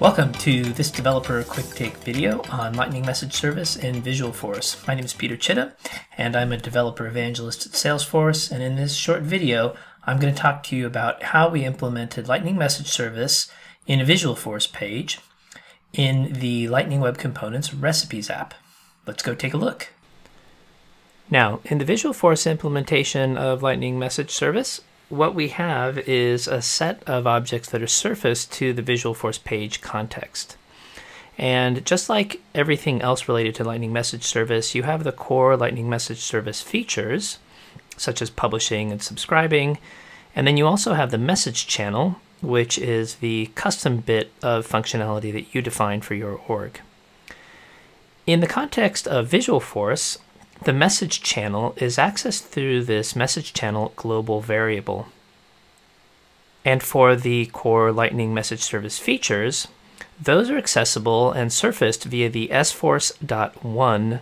Welcome to this developer quick take video on Lightning Message Service in Visualforce. My name is Peter Chittum and I'm a developer evangelist at Salesforce and in this short video I'm going to talk to you about how we implemented Lightning Message Service in a Visualforce page in the Lightning Web Components Recipes app. Let's go take a look. Now, in the Visualforce implementation of Lightning Message Service, what we have is a set of objects that are surfaced to the Visualforce page context. And just like everything else related to Lightning Message Service, you have the core Lightning Message Service features, such as publishing and subscribing. And then you also have the message channel, which is the custom bit of functionality that you define for your org. In the context of Visualforce, the message channel is accessed through this message channel global variable. And for the core Lightning message service features, those are accessible and surfaced via the sforce.one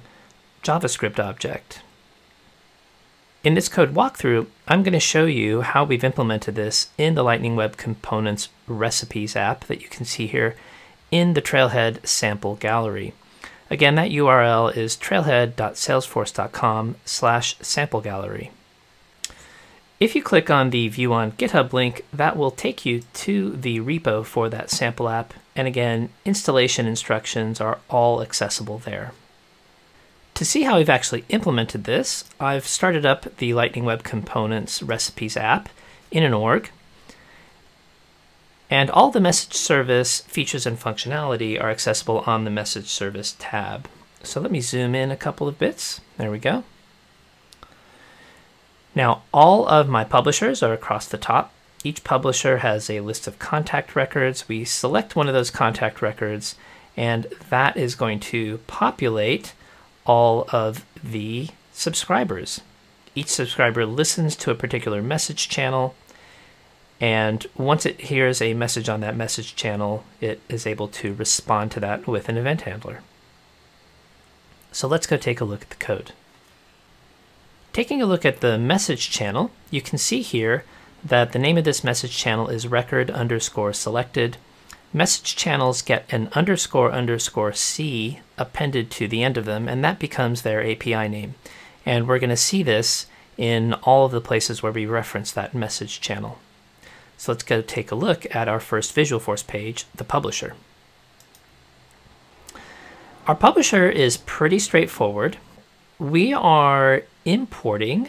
JavaScript object. In this code walkthrough, I'm going to show you how we've implemented this in the Lightning Web Components Recipes app that you can see here in the Trailhead sample gallery. Again, that URL is trailhead.salesforce.com slash sample gallery. If you click on the View on GitHub link, that will take you to the repo for that sample app. And again, installation instructions are all accessible there. To see how we've actually implemented this, I've started up the Lightning Web Components Recipes app in an org. And all the message service features and functionality are accessible on the message service tab. So let me zoom in a couple of bits. There we go. Now all of my publishers are across the top. Each publisher has a list of contact records. We select one of those contact records and that is going to populate all of the subscribers. Each subscriber listens to a particular message channel and once it hears a message on that message channel, it is able to respond to that with an event handler. So let's go take a look at the code. Taking a look at the message channel, you can see here that the name of this message channel is record underscore selected. Message channels get an underscore underscore C appended to the end of them, and that becomes their API name. And we're going to see this in all of the places where we reference that message channel. So let's go take a look at our first Visualforce page, the publisher. Our publisher is pretty straightforward. We are importing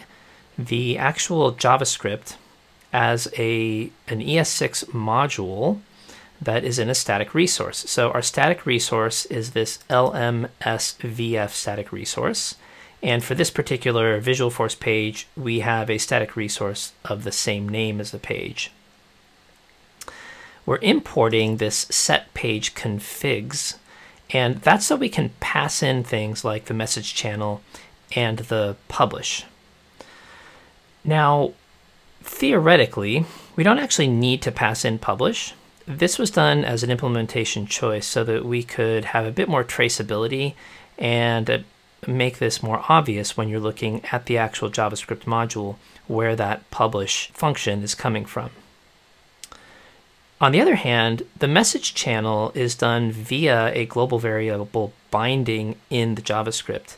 the actual JavaScript as a an ES6 module that is in a static resource. So our static resource is this LMSVF static resource. And for this particular Visualforce page, we have a static resource of the same name as the page we're importing this set page configs. And that's so we can pass in things like the message channel and the publish. Now, theoretically, we don't actually need to pass in publish. This was done as an implementation choice so that we could have a bit more traceability and uh, make this more obvious when you're looking at the actual JavaScript module where that publish function is coming from. On the other hand, the message channel is done via a global variable binding in the JavaScript.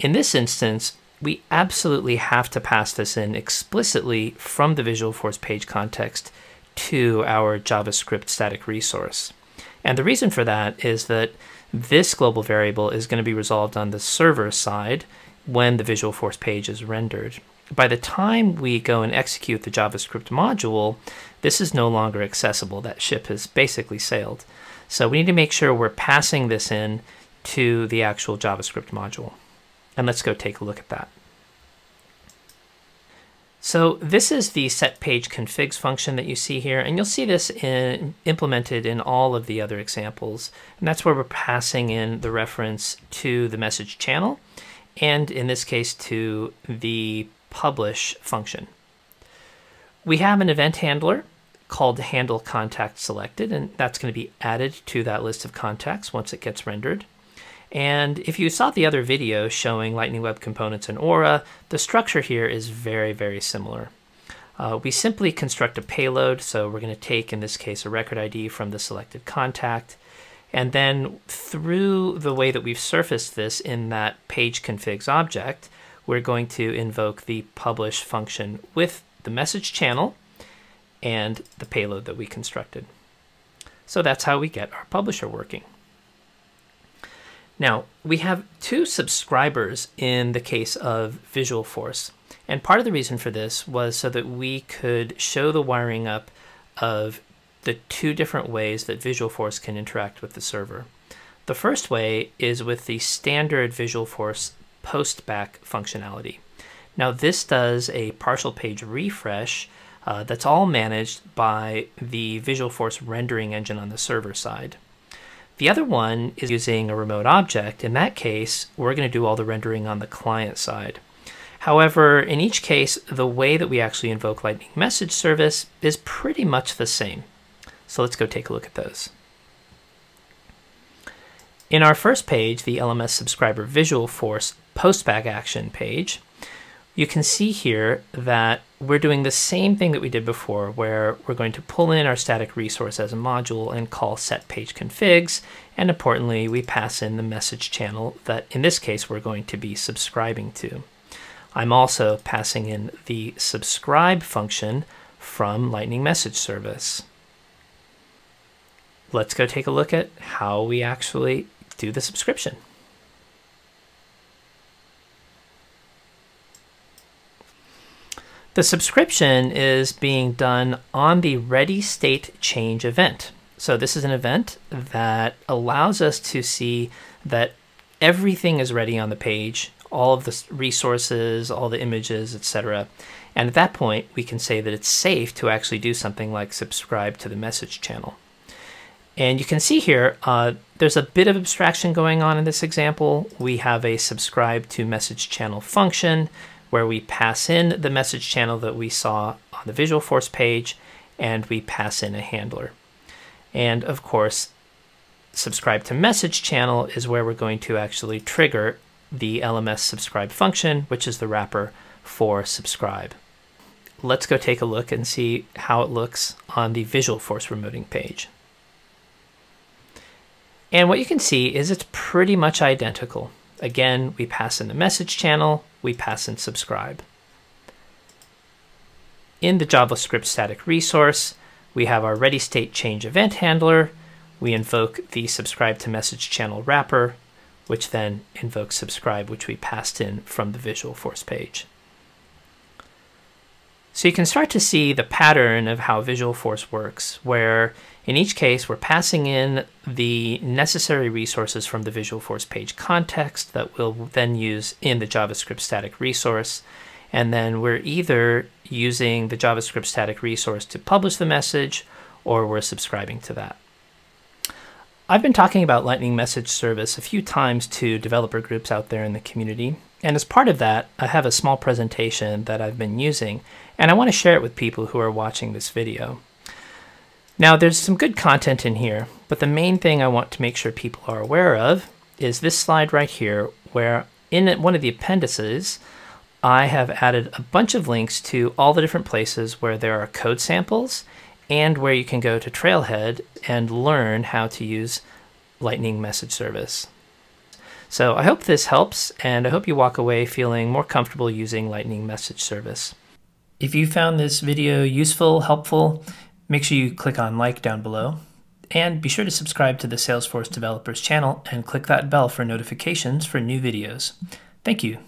In this instance, we absolutely have to pass this in explicitly from the Visualforce page context to our JavaScript static resource. And the reason for that is that this global variable is going to be resolved on the server side when the Visualforce page is rendered by the time we go and execute the JavaScript module, this is no longer accessible. That ship has basically sailed. So we need to make sure we're passing this in to the actual JavaScript module. And let's go take a look at that. So this is the set page configs function that you see here, and you'll see this in, implemented in all of the other examples. And that's where we're passing in the reference to the message channel, and in this case to the publish function. We have an event handler called handle contact selected, and that's going to be added to that list of contacts once it gets rendered. And if you saw the other video showing Lightning Web Components and Aura, the structure here is very, very similar. Uh, we simply construct a payload, so we're going to take, in this case, a record ID from the selected contact. And then through the way that we've surfaced this in that page configs object, we're going to invoke the publish function with the message channel and the payload that we constructed. So that's how we get our publisher working. Now, we have two subscribers in the case of Visualforce. And part of the reason for this was so that we could show the wiring up of the two different ways that Visualforce can interact with the server. The first way is with the standard Visualforce postback functionality. Now this does a partial page refresh uh, that's all managed by the Visualforce rendering engine on the server side. The other one is using a remote object. In that case, we're going to do all the rendering on the client side. However, in each case, the way that we actually invoke Lightning Message Service is pretty much the same. So let's go take a look at those. In our first page, the LMS Subscriber Postback Action page, you can see here that we're doing the same thing that we did before, where we're going to pull in our static resource as a module and call set page configs. And importantly, we pass in the message channel that in this case, we're going to be subscribing to. I'm also passing in the subscribe function from Lightning Message Service. Let's go take a look at how we actually do the subscription. The subscription is being done on the ready state change event. So this is an event that allows us to see that everything is ready on the page, all of the resources, all the images, etc. And at that point, we can say that it's safe to actually do something like subscribe to the message channel. And you can see here, uh, there's a bit of abstraction going on in this example. We have a subscribe to message channel function where we pass in the message channel that we saw on the Visualforce page and we pass in a handler. And of course, subscribe to message channel is where we're going to actually trigger the LMS subscribe function, which is the wrapper for subscribe. Let's go take a look and see how it looks on the Visualforce remoting page. And what you can see is it's pretty much identical. Again, we pass in the message channel, we pass in subscribe. In the JavaScript static resource, we have our ready state change event handler. We invoke the subscribe to message channel wrapper, which then invokes subscribe, which we passed in from the Visualforce page. So you can start to see the pattern of how Visualforce works, where in each case, we're passing in the necessary resources from the Visualforce page context that we'll then use in the JavaScript static resource. And then we're either using the JavaScript static resource to publish the message or we're subscribing to that. I've been talking about Lightning Message Service a few times to developer groups out there in the community. And as part of that, I have a small presentation that I've been using, and I want to share it with people who are watching this video. Now there's some good content in here, but the main thing I want to make sure people are aware of is this slide right here, where in one of the appendices, I have added a bunch of links to all the different places where there are code samples and where you can go to Trailhead and learn how to use Lightning Message Service. So I hope this helps, and I hope you walk away feeling more comfortable using Lightning Message Service. If you found this video useful, helpful, Make sure you click on like down below. And be sure to subscribe to the Salesforce Developers channel and click that bell for notifications for new videos. Thank you.